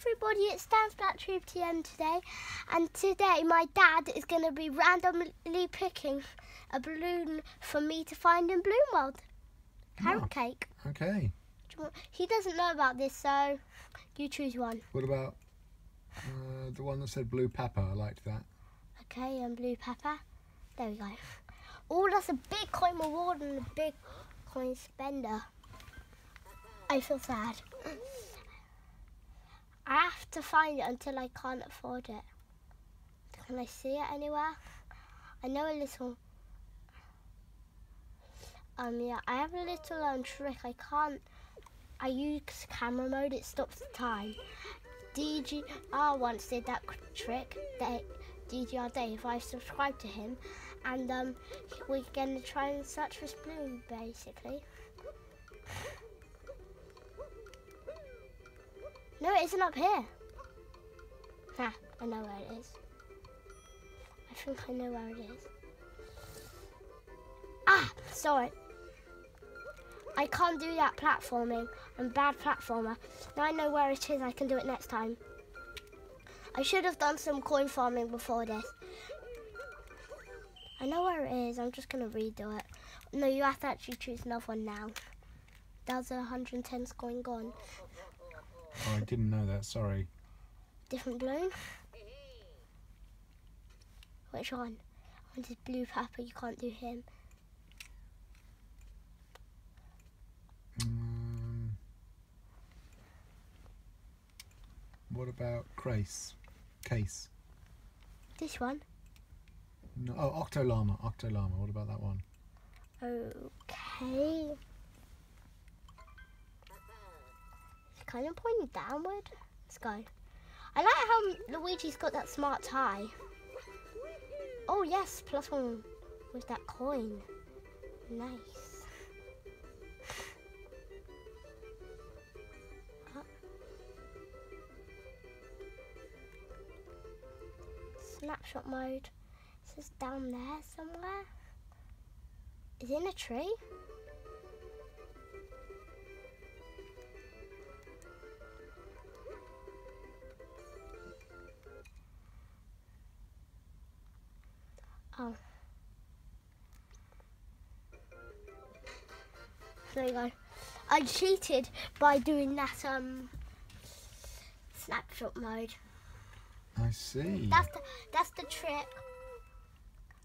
everybody, it's StanSplatTube TM today, and today my dad is going to be randomly picking a balloon for me to find in Balloon World. Carrot Oh. cake. Okay. Do you want- He doesn't know about this, so you choose one. What about uh, the one that said blue pepper? I liked that. Okay, and blue pepper. There we go. Oh, that's a big coin reward and a big coin spender. I feel sad. I have to find it until I can't afford it. Can I see it anywhere? I know a little. Um, yeah, I have a little um trick. I can't. I use camera mode. It stops the time. DGR once did that trick. They, DGR Dave. I subscribed to him, and um, we're gonna try and search for Spoon basically. No, it isn't up here. Ah, I know where it is. I think I know where it is. Ah, it. I can't do that platforming. I'm a bad platformer. Now I know where it is. I can do it next time. I should have done some coin farming before this. I know where it is. I'm just going to redo it. No, you have to actually choose another one now. That's a 110 coin gone. Oh, I didn't know that. Sorry. Different balloon. Which one? One is blue pepper. You can't do him. Um, what about Crace? Case? This one. No. Oh, Octolama. Octolama. What about that one? Okay. It's kind of pointing downward. Let's go. I like how Luigi's got that smart tie. Oh yes, plus one with that coin. Nice. Up. Snapshot mode. It says down there somewhere. Is it in a tree? There you go. I cheated by doing that um snapshot mode. I see. That's the that's the trick.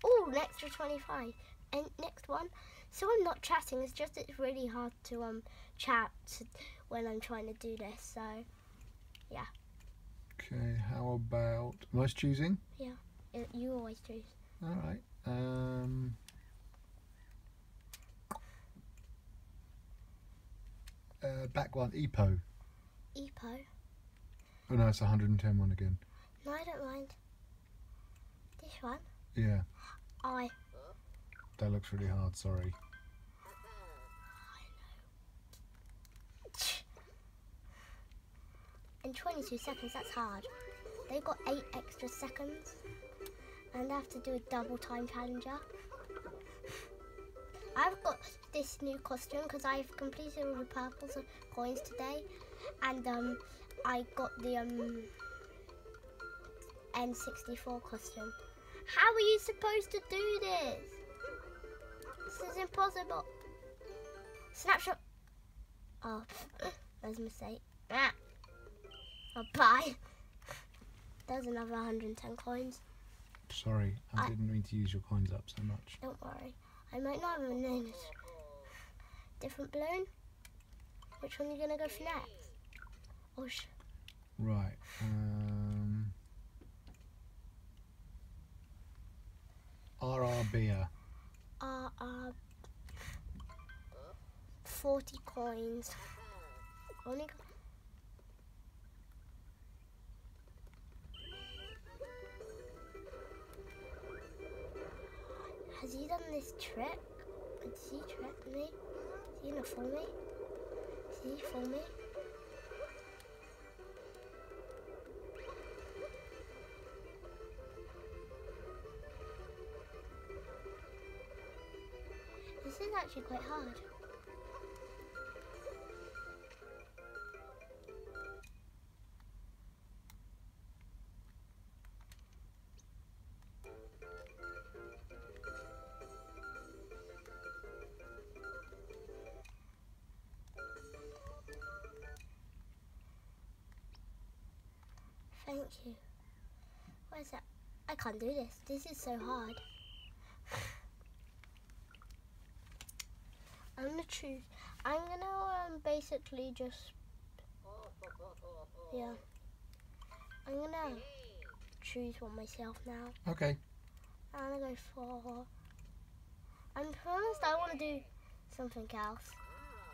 Oh, an extra twenty five. And next one. So I'm not chatting. It's just it's really hard to um chat to, when I'm trying to do this. So yeah. Okay. How about nice choosing? Yeah, you always choose. All right. Um. Uh, back one, EPO. Epo. Oh no, it's a 110 one again. No, I don't mind. This one. Yeah, I. that looks really hard. Sorry. In 22 seconds, that's hard. They've got eight extra seconds, and I have to do a double time challenger. This new costume because I've completed all the purples and coins today, and um, I got the um N64 costume. How are you supposed to do this? This is impossible. Snapshot. Oh, there's a mistake. Ah. Oh, bye. There's another 110 coins. Sorry, I, I- didn't mean to use your coins up so much. Don't worry. I might not have a name. Different balloon? Which one are you going to go for next? Oh, sh- Right. Um. RR beer. uh, uh, 40 coins. Only Has he done this trick? Does he trick me? He gonna fool me? He fool me? This is actually quite hard. You. Where's that? I can't do this. This is so hard. I'm gonna choose. I'm gonna um, basically just. Yeah. I'm gonna choose one myself now. Okay. I'm gonna go for. I'm honest. I want to do something else.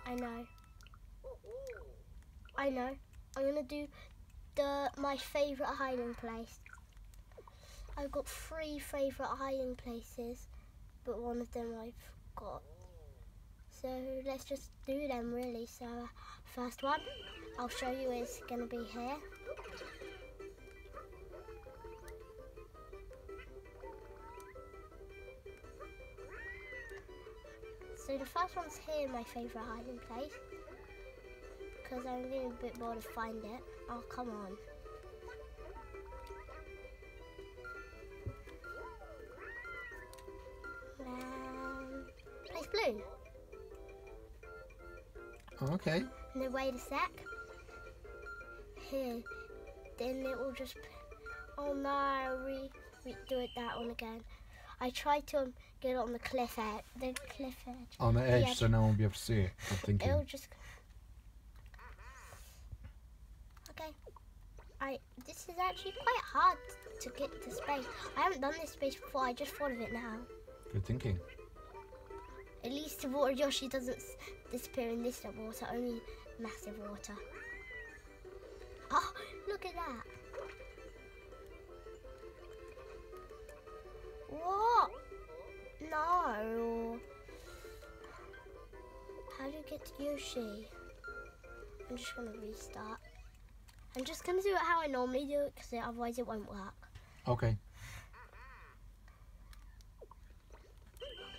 I know. I know. I'm gonna do the my favorite hiding place. I've got three favorite hiding places, but one of them I've got. So let's just do them really. So first one I'll show you is gonna be here. So the first one's here, my favourite hiding place. Because I'm getting a bit bored to find it. Oh, come on. Um, place blue. Oh, okay. Then wait a sec. Here. Then it will just... Oh no, re, re do it that one again. I tried to um, get it on the cliff edge. The cliff edge. On the edge, Yeah. so no one will be able to see it. I'm thinking. It'll just. Okay. I. This is actually quite hard to get to space. I haven't done this space before. I just thought of it now. Good thinking. At least the water Yoshi doesn't disappear in this water. Only massive water. Oh, look at that. What? No. How do you get to Yoshi? I'm just gonna restart. I'm just gonna do it how I normally do it because otherwise it won't work. Okay.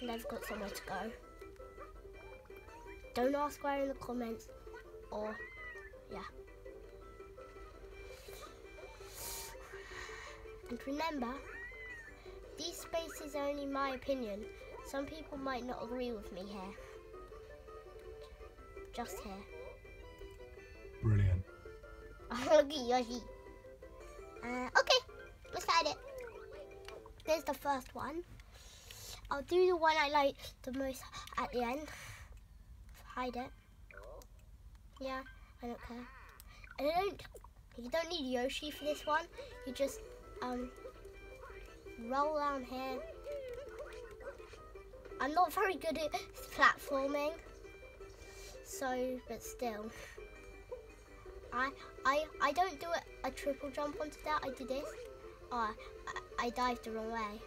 And I've got somewhere to go. Don't ask where in the comments or yeah. And remember, these spaces are only my opinion. Some people might not agree with me here. Just here. Uh, okay, let's hide it. There's the first one. I'll do the one I like the most at the end. Hide it. Yeah, I don't care. I don't. You don't need Yoshi for this one. You just um roll down here. I'm not very good at platforming, so but still. I I I don't do a, a triple jump onto that. I do this. Oh, I, I dived the wrong way.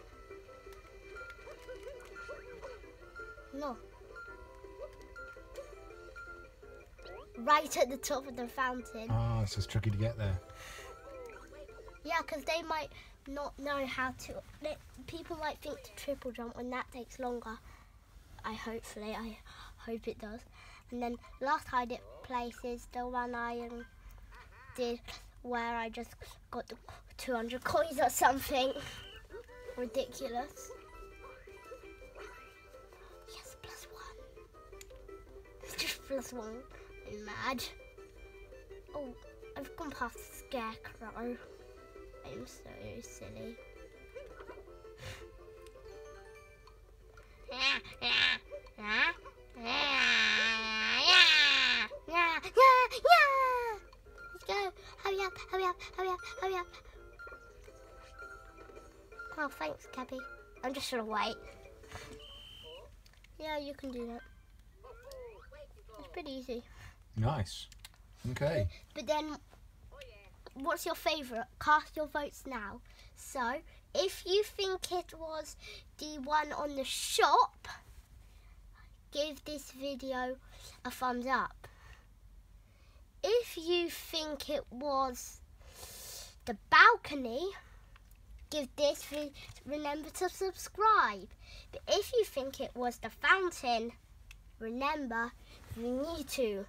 No. Right at the top of the fountain. Ah, so it's tricky to get there. Yeah, because they might not know how to. They, people might think to triple jump when that takes longer. I hopefully I hope it does. And then last hide it place is the one I um, did where I just got the 200 coins or something ridiculous. Yes, plus one. Just plus one. I'm mad. Oh, I've gone past the scarecrow. I'm so silly. Ah, ah. Oh, thanks, Cappy. I'm just gonna wait. Yeah, you can do that. It's pretty easy. Nice. Okay. But then, what's your favourite? Cast your votes now. So, if you think it was the one on the shop, give this video a thumbs up. If you think it was the balcony, give this video, remember to subscribe. But if you think it was the fountain, remember you need to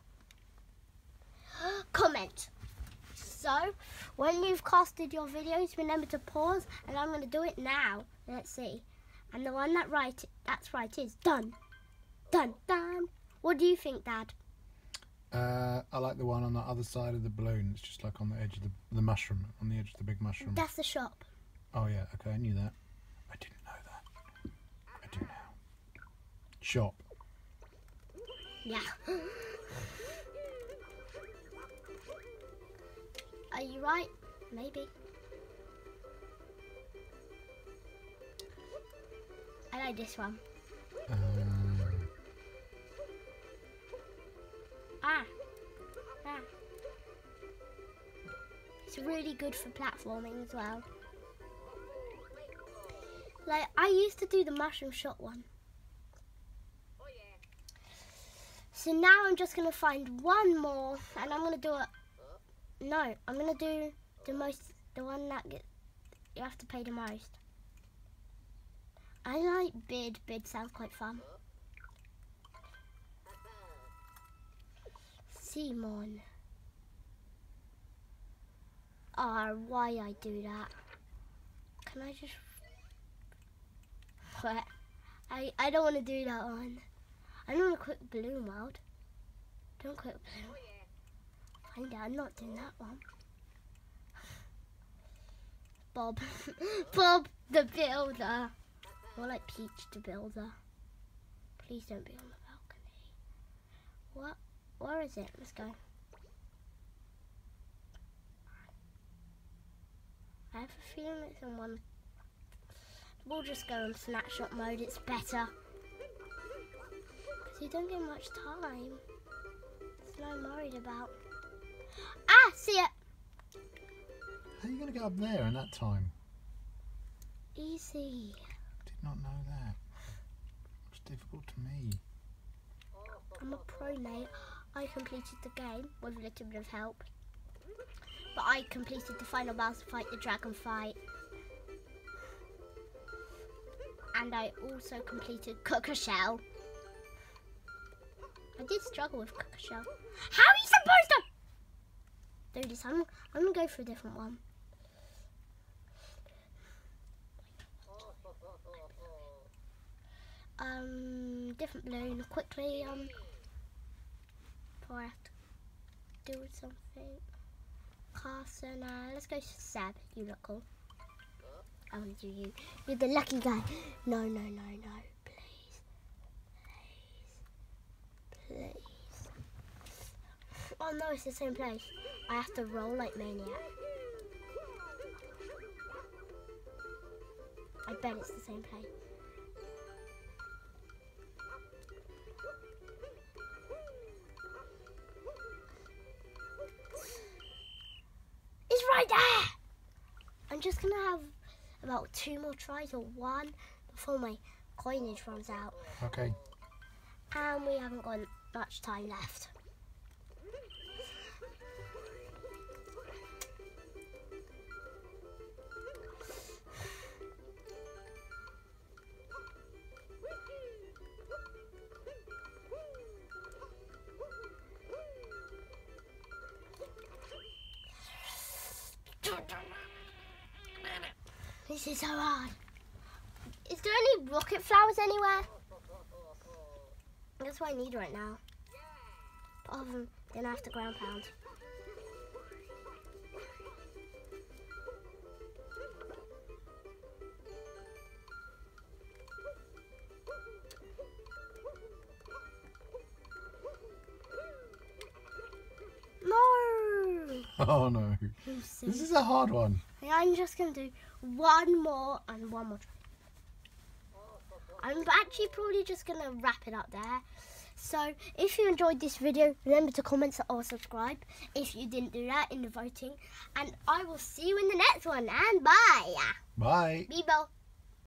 comment. So, when you've casted your videos, remember to pause, and I'm going to do it now. Let's see. And the one that right, that's right is done. Done, done. What do you think, Dad? Uh, I like the one on the other side of the balloon. It's just like on the edge of the the mushroom, on the edge of the big mushroom. That's the shop. Oh yeah, okay, I knew that. I didn't know that. I do now. Shop. Yeah. Are you right? Maybe. I like this one. Um, Ah. Ah. It's really good for platforming as well. Like, I used to do the mushroom shot one. So now I'm just going to find one more and I'm going to do it. No, I'm going to do the most, the one that gets, you have to pay the most. I like bid. Bid sounds quite fun. Simon. Ah, why I do that? Can I just? What? I I don't want to do that one. I don't want to quit Balloon World. Don't quit Balloon. Find out. I'm not doing that one. Bob. Bob the Builder. More like Peach the Builder. Please don't be on the balcony. What? Where is it? Let's go. I have a feeling it's in one. We'll just go in snapshot mode. It's better. Because you don't get much time. There's no I'm worried about. Ah, see it. how are you going to get up there in that time? Easy. Did not know that. It's difficult to me. I'm a pro, mate. I completed the game with a little bit of help. But I completed the final boss fight, the dragon fight. And I also completed Cookatiel. I did struggle with Cookatiel. How are you supposed to do this? I'm, I'm gonna go for a different one. Um, different balloon. Quickly, um, before I have to do something. Carson, uh, let's go to Seb. You look cool. I do you. You're the lucky guy. No, no, no, no. Please. Please. Please. Oh no, it's the same place. I have to roll like maniac. I bet it's the same place. It's right there! I'm just gonna have about two more tries or one before my coinage runs out. Okay. And we haven't got much time left. This is hard. Is there any rocket flowers anywhere? That's what I need right now. But other than then I have to ground pound. Oh no. This is a hard one. I'm just gonna do one more and one more try. I'm actually probably just gonna wrap it up there. So if you enjoyed this video, remember to comment or subscribe if you didn't do that in the voting. And I will see you in the next one. And bye. Bye. Bebo.